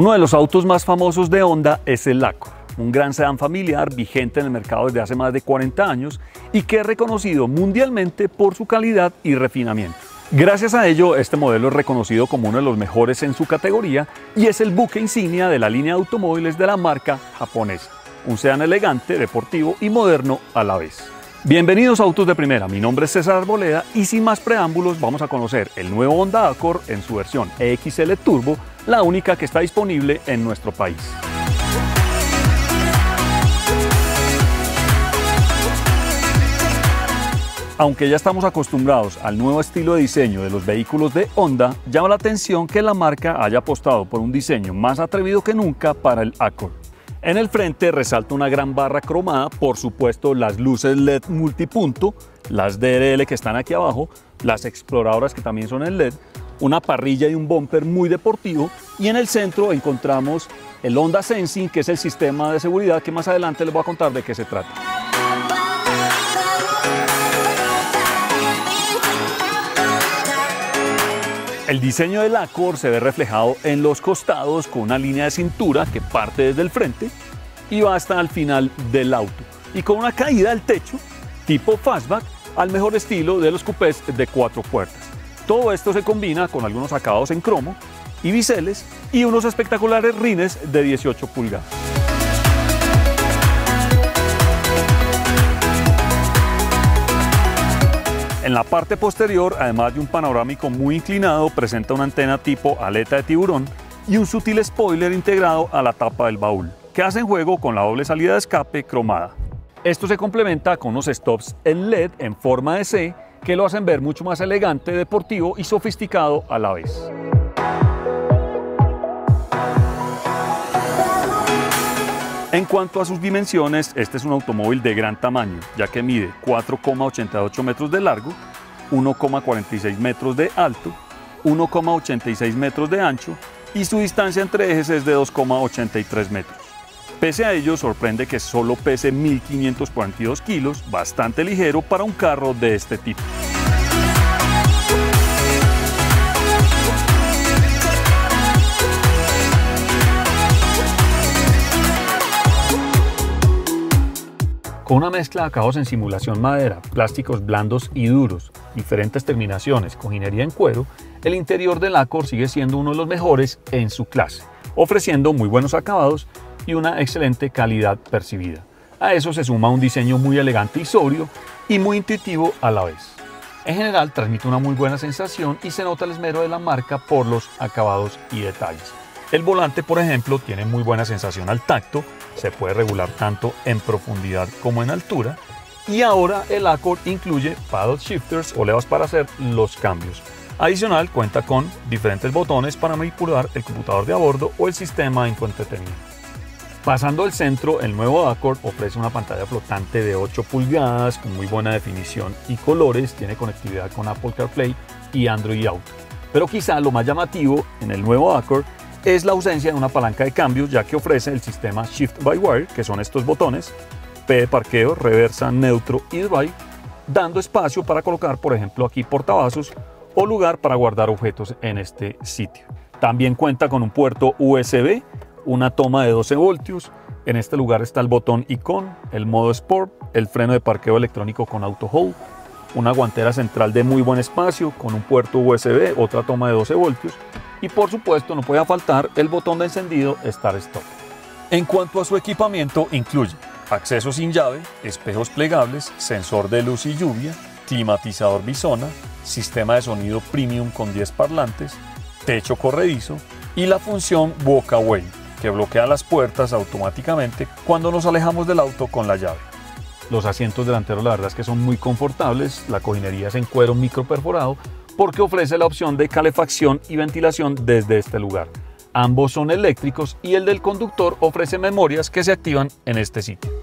Uno de los autos más famosos de Honda es el Accord, un gran sedán familiar vigente en el mercado desde hace más de 40 años y que es reconocido mundialmente por su calidad y refinamiento. Gracias a ello, este modelo es reconocido como uno de los mejores en su categoría y es el buque insignia de la línea de automóviles de la marca japonesa. Un sedán elegante, deportivo y moderno a la vez. Bienvenidos a Autos de Primera, mi nombre es César Arboleda y sin más preámbulos vamos a conocer el nuevo Honda Accord en su versión EXL Turbo, la única que está disponible en nuestro país. Aunque ya estamos acostumbrados al nuevo estilo de diseño de los vehículos de Honda, llama la atención que la marca haya apostado por un diseño más atrevido que nunca para el Accord. En el frente resalta una gran barra cromada, por supuesto las luces LED multipunto, las DRL que están aquí abajo, las exploradoras que también son en LED, una parrilla y un bumper muy deportivo y en el centro encontramos el Honda Sensing, que es el sistema de seguridad que más adelante les voy a contar de qué se trata. El diseño del Accord se ve reflejado en los costados con una línea de cintura que parte desde el frente y va hasta el final del auto y con una caída al techo tipo fastback al mejor estilo de los coupés de cuatro puertas. Todo esto se combina con algunos acabados en cromo y biseles y unos espectaculares rines de 18 pulgadas. En la parte posterior, además de un panorámico muy inclinado, presenta una antena tipo aleta de tiburón y un sutil spoiler integrado a la tapa del baúl, que hacen juego con la doble salida de escape cromada. Esto se complementa con unos stops en LED en forma de C que lo hacen ver mucho más elegante, deportivo y sofisticado a la vez. En cuanto a sus dimensiones, este es un automóvil de gran tamaño, ya que mide 4,88 metros de largo, 1,46 metros de alto, 1,86 metros de ancho y su distancia entre ejes es de 2,83 metros. Pese a ello, sorprende que solo pese 1.542 kilos, bastante ligero para un carro de este tipo. Con una mezcla de acabados en simulación madera, plásticos blandos y duros, diferentes terminaciones, cojinería en cuero, el interior del Accord sigue siendo uno de los mejores en su clase, ofreciendo muy buenos acabados y una excelente calidad percibida. A eso se suma un diseño muy elegante y sobrio y muy intuitivo a la vez. En general transmite una muy buena sensación y se nota el esmero de la marca por los acabados y detalles. El volante, por ejemplo, tiene muy buena sensación al tacto, se puede regular tanto en profundidad como en altura. Y ahora el Accord incluye paddle shifters o levas para hacer los cambios. Adicional, cuenta con diferentes botones para manipular el computador de a bordo o el sistema de infoentretenimiento. Pasando al centro, el nuevo Accord ofrece una pantalla flotante de 8 pulgadas con muy buena definición y colores, tiene conectividad con Apple CarPlay y Android Auto. Pero quizá lo más llamativo en el nuevo Accord es la ausencia de una palanca de cambios ya que ofrece el sistema Shift by Wire, que son estos botones, P de parqueo, reversa, neutro y drive, dando espacio para colocar, por ejemplo, aquí portavasos o lugar para guardar objetos en este sitio. También cuenta con un puerto USB, una toma de 12 voltios, en este lugar está el botón icon, el modo Sport, el freno de parqueo electrónico con auto hold, una guantera central de muy buen espacio con un puerto USB, otra toma de 12 voltios. Y por supuesto no puede faltar el botón de encendido Start Stop. En cuanto a su equipamiento incluye acceso sin llave, espejos plegables, sensor de luz y lluvia, climatizador bisona, sistema de sonido premium con 10 parlantes, techo corredizo y la función Walk Away que bloquea las puertas automáticamente cuando nos alejamos del auto con la llave. Los asientos delanteros la verdad es que son muy confortables, la cojinería es en cuero micro perforado porque ofrece la opción de calefacción y ventilación desde este lugar. Ambos son eléctricos y el del conductor ofrece memorias que se activan en este sitio.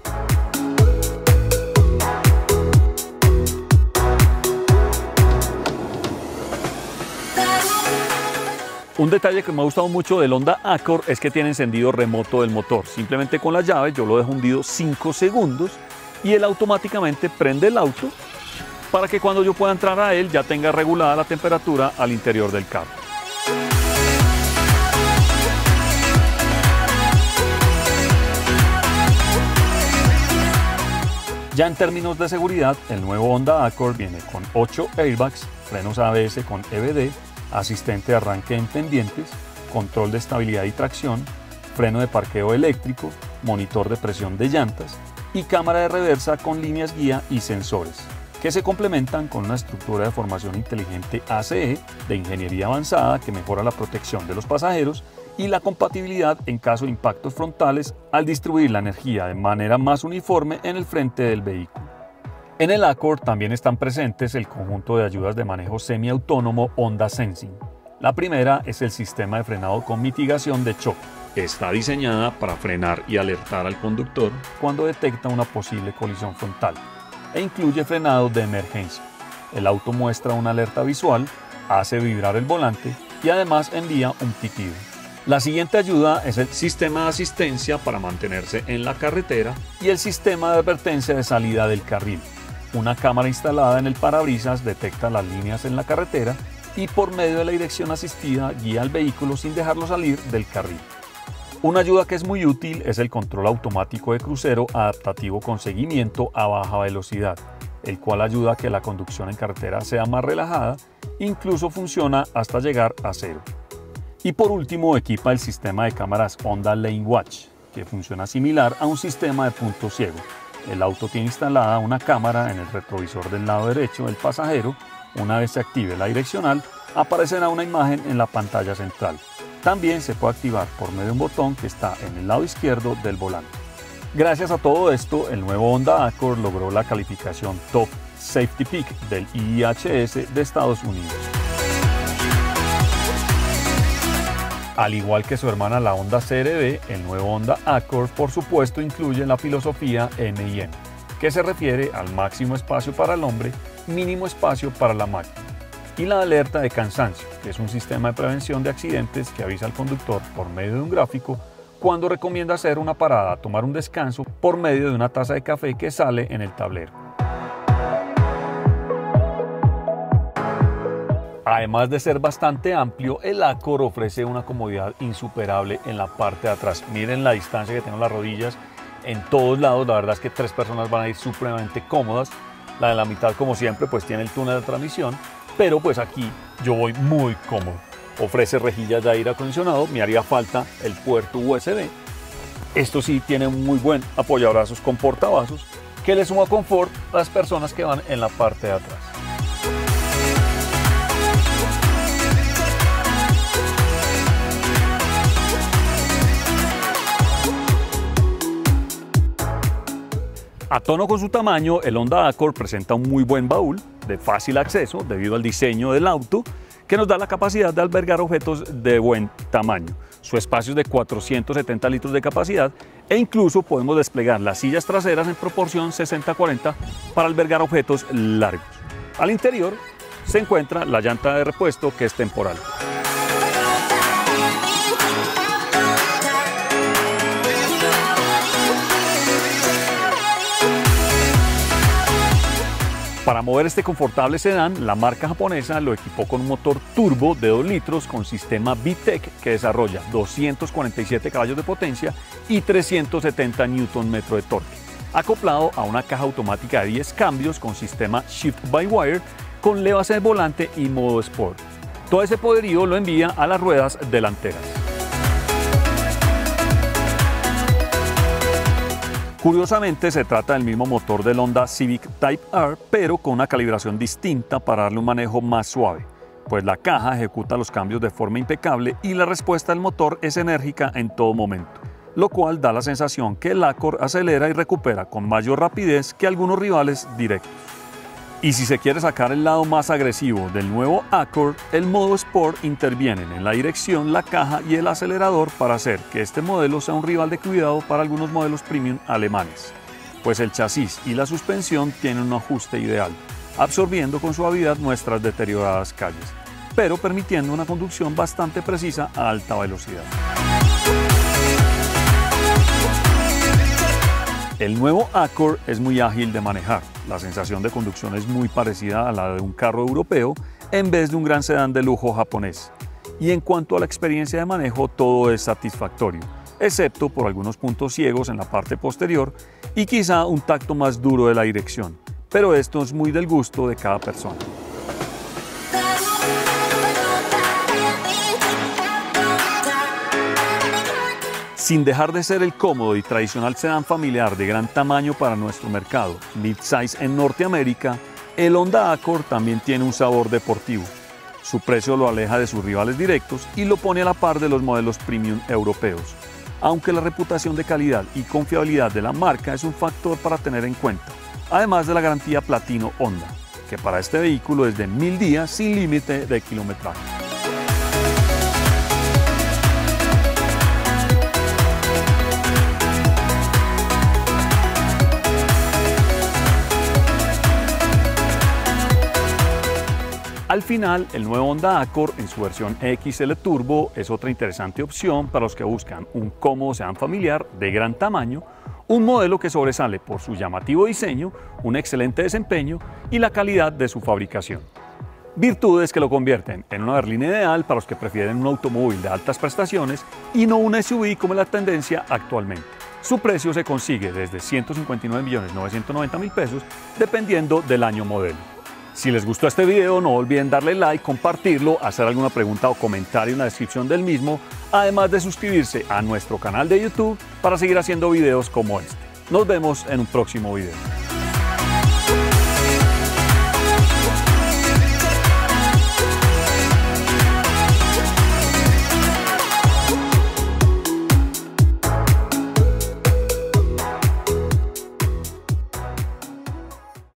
Un detalle que me ha gustado mucho del Honda Accord es que tiene encendido remoto del motor. Simplemente con la llave yo lo dejo hundido 5 segundos y él automáticamente prende el auto para que cuando yo pueda entrar a él ya tenga regulada la temperatura al interior del carro. Ya en términos de seguridad, el nuevo Honda Accord viene con 8 airbags, frenos ABS con EBD, asistente de arranque en pendientes, control de estabilidad y tracción, freno de parqueo eléctrico, monitor de presión de llantas y cámara de reversa con líneas guía y sensores, que se complementan con una estructura de formación inteligente ACE de ingeniería avanzada que mejora la protección de los pasajeros y la compatibilidad en caso de impactos frontales al distribuir la energía de manera más uniforme en el frente del vehículo. En el Accord también están presentes el conjunto de ayudas de manejo semiautónomo Honda Sensing. La primera es el sistema de frenado con mitigación de choque. Está diseñada para frenar y alertar al conductor cuando detecta una posible colisión frontal e incluye frenado de emergencia. El auto muestra una alerta visual, hace vibrar el volante y además envía un pitido. La siguiente ayuda es el sistema de asistencia para mantenerse en la carretera y el sistema de advertencia de salida del carril. Una cámara instalada en el parabrisas detecta las líneas en la carretera y por medio de la dirección asistida guía al vehículo sin dejarlo salir del carril. Una ayuda que es muy útil es el control automático de crucero adaptativo con seguimiento a baja velocidad, el cual ayuda a que la conducción en carretera sea más relajada, incluso funciona hasta llegar a cero. Y por último equipa el sistema de cámaras Honda Lane Watch, que funciona similar a un sistema de punto ciego. El auto tiene instalada una cámara en el retrovisor del lado derecho del pasajero. Una vez se active la direccional, aparecerá una imagen en la pantalla central. También se puede activar por medio de un botón que está en el lado izquierdo del volante. Gracias a todo esto, el nuevo Honda Accord logró la calificación Top Safety Peak del IHS de Estados Unidos. Al igual que su hermana la Honda CRV, el nuevo Honda Accord por supuesto incluye la filosofía M&M, que se refiere al máximo espacio para el hombre, mínimo espacio para la máquina, y la alerta de cansancio, que es un sistema de prevención de accidentes que avisa al conductor por medio de un gráfico cuando recomienda hacer una parada, tomar un descanso por medio de una taza de café que sale en el tablero. Además de ser bastante amplio, el Accord ofrece una comodidad insuperable en la parte de atrás. Miren la distancia que tengo las rodillas en todos lados. La verdad es que tres personas van a ir supremamente cómodas. La de la mitad, como siempre, pues tiene el túnel de transmisión. Pero pues aquí yo voy muy cómodo. Ofrece rejillas de aire acondicionado. Me haría falta el puerto USB. Esto sí tiene muy buen apoyabrazos con portavasos que le suma confort a las personas que van en la parte de atrás. A tono con su tamaño, el Honda Accord presenta un muy buen baúl de fácil acceso debido al diseño del auto que nos da la capacidad de albergar objetos de buen tamaño. Su espacio es de 470 litros de capacidad e incluso podemos desplegar las sillas traseras en proporción 60-40 para albergar objetos largos. Al interior se encuentra la llanta de repuesto que es temporal. Para mover este confortable sedán, la marca japonesa lo equipó con un motor turbo de 2 litros con sistema VTEC que desarrolla 247 caballos de potencia y 370 Nm de torque, acoplado a una caja automática de 10 cambios con sistema Shift by Wire con levas de volante y modo Sport. Todo ese poderío lo envía a las ruedas delanteras. Curiosamente se trata del mismo motor del Honda Civic Type R, pero con una calibración distinta para darle un manejo más suave, pues la caja ejecuta los cambios de forma impecable y la respuesta del motor es enérgica en todo momento, lo cual da la sensación que el Accord acelera y recupera con mayor rapidez que algunos rivales directos. Y si se quiere sacar el lado más agresivo del nuevo Accord, el modo Sport interviene en la dirección, la caja y el acelerador para hacer que este modelo sea un rival de cuidado para algunos modelos premium alemanes, pues el chasis y la suspensión tienen un ajuste ideal, absorbiendo con suavidad nuestras deterioradas calles, pero permitiendo una conducción bastante precisa a alta velocidad. El nuevo Accord es muy ágil de manejar. La sensación de conducción es muy parecida a la de un carro europeo en vez de un gran sedán de lujo japonés. Y en cuanto a la experiencia de manejo, todo es satisfactorio. excepto por algunos puntos ciegos en la parte posterior y quizá un tacto más duro de la dirección, pero esto es muy del gusto de cada persona. Sin dejar de ser el cómodo y tradicional sedán familiar de gran tamaño para nuestro mercado, mid-size en Norteamérica, el Honda Accord también tiene un sabor deportivo. Su precio lo aleja de sus rivales directos y lo pone a la par de los modelos premium europeos, aunque la reputación de calidad y confiabilidad de la marca es un factor para tener en cuenta, además de la garantía Platino Honda, que para este vehículo es de mil días sin límite de kilometraje. Al final, el nuevo Honda Accord en su versión XL Turbo es otra interesante opción para los que buscan un cómodo sedán familiar de gran tamaño, un modelo que sobresale por su llamativo diseño, un excelente desempeño y la calidad de su fabricación. Virtudes que lo convierten en una berlina ideal para los que prefieren un automóvil de altas prestaciones y no un SUV como la tendencia actualmente. Su precio se consigue desde 159.990.000 pesos dependiendo del año modelo. Si les gustó este video, no olviden darle like, compartirlo, hacer alguna pregunta o comentario en la descripción del mismo, además de suscribirse a nuestro canal de YouTube para seguir haciendo videos como este. Nos vemos en un próximo video.